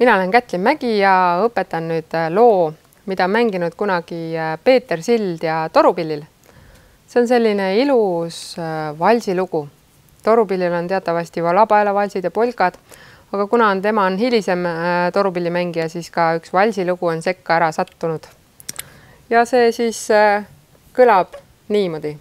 mina olen Kätlin Mägi ja õpetan nüüd äh, loo, mida on mänginud kunagi äh, Peeter Sild ja Torupillil. see on selline ilus äh, valsilugu. Torupillil on teatavasti valapaelavalsid ja polkad, aga kuna on, tema on hilisem torupillimängija, siis ka üks valsilugu on sekka ära sattunud. ja see siis kõlab niimoodi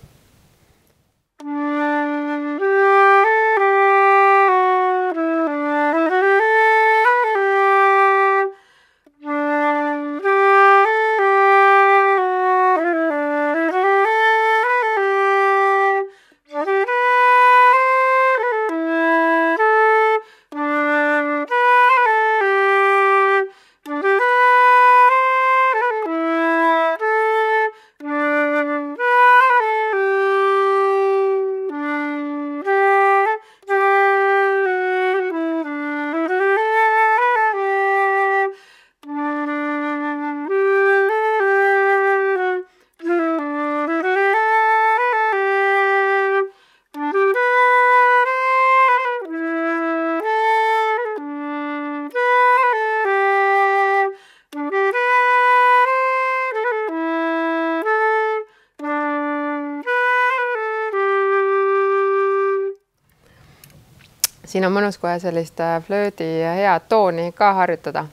siin on mõnus kohe sellist äh, flöödi head tooni ka harjutada.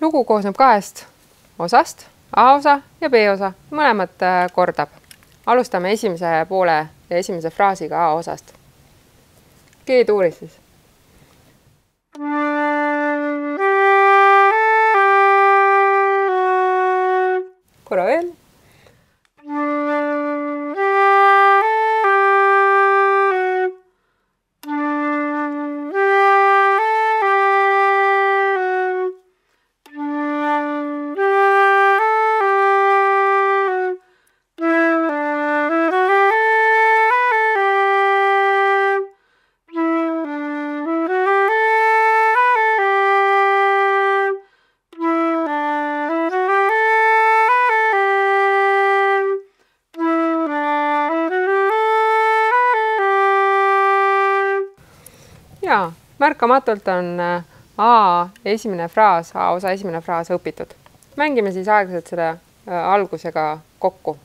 lugu koosneb kahest osast, A-osa ja B-osa, mõlemat äh, kordab. alustame esimese poole ja esimese fraasiga A-osast. G-tuuris siis märkamatult on äh, A esimene fraas, A osa esimene fraas õpitud. mängime siis aeglaselt selle äh, algusega kokku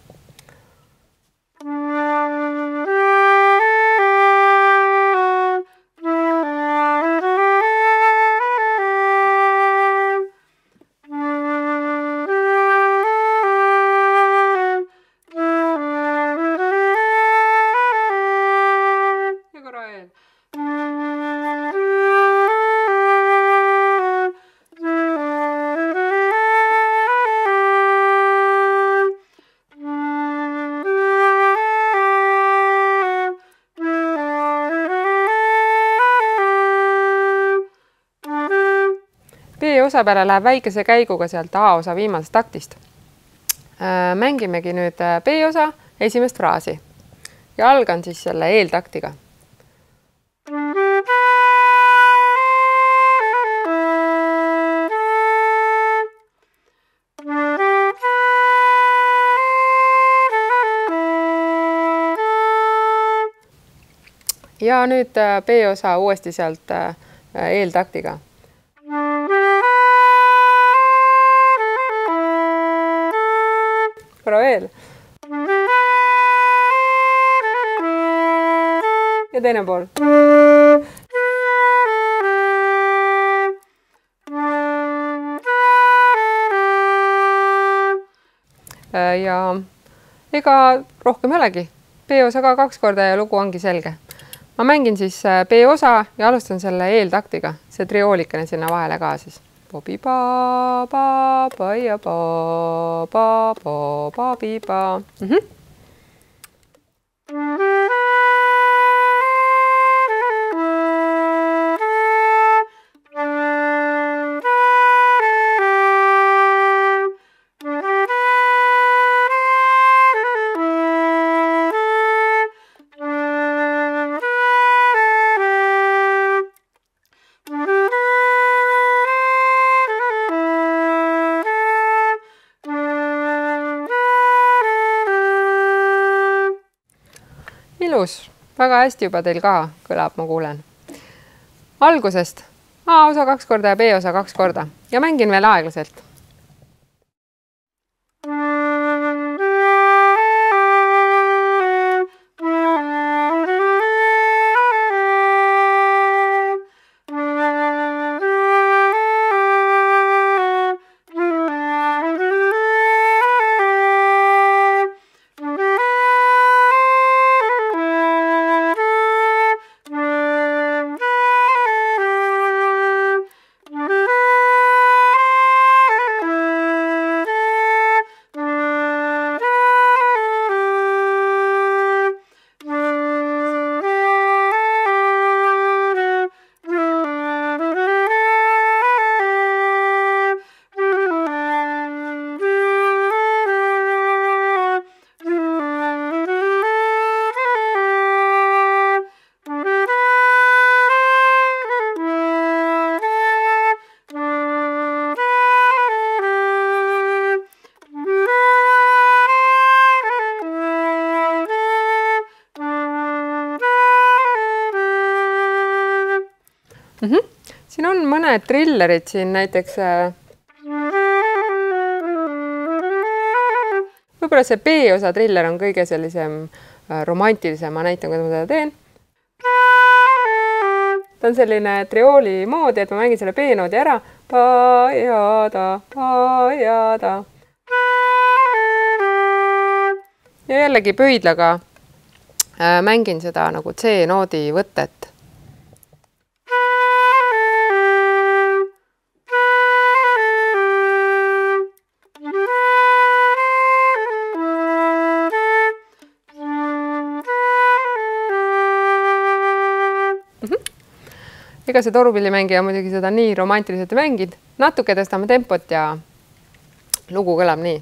B-osa peale läheb väikese käiguga sealt A-osa viimasest taktist. Äh, mängimegi nüüd äh, B-osa esimest fraasi. Ja algan siis selle eeltaktiga. Ja nüüd äh, B-osa uuesti sealt eeltaktiga korra veel. ja teine pool. ja ega rohkem ei olegi. B-osa ka kaks korda ja lugu ongi selge. ma mängin siis B-osa ja alustan selle eeltaktiga, see trioolikene sinna vahele ka siis Bobi ba ba ba ja ba ba ba ba bi ba mm. Ilus, väga hästi juba teil ka kõlab, ma kuulen. algusest. A osa kaks korda ja B osa kaks korda. Ja mängin veel aeglaselt mm. -hmm. siin on mõned trillerid siin näiteks. Äh, võib-olla see B-osa triller on kõige sellisem äh, romantilisem, ma näitan, kuidas ma seda teen. ta on selline triooli moodi, et ma mängin selle B-noodi ära. Pa-ja-da, pa-ja-da. ja jällegi pöidlaga äh, mängin seda nagu C-noodi võtet ega see torupillimängija muidugi seda nii romantiliselt ei mänginud, natuke tõstame tempot ja lugu kõlab nii